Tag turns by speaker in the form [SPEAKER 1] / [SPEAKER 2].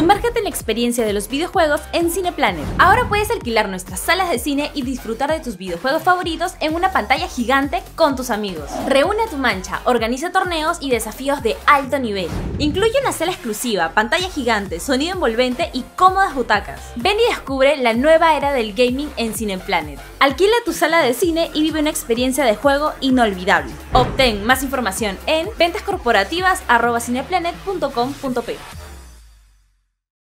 [SPEAKER 1] Sumérgete en la experiencia de los videojuegos en Cineplanet. Ahora puedes alquilar nuestras salas de cine y disfrutar de tus videojuegos favoritos en una pantalla gigante con tus amigos. Reúne a tu mancha, organiza torneos y desafíos de alto nivel. Incluye una sala exclusiva, pantalla gigante, sonido envolvente y cómodas butacas. Ven y descubre la nueva era del gaming en Cineplanet. Alquila tu sala de cine y vive una experiencia de juego inolvidable. Obtén más información en ventascorporativas.cineplanet.com.p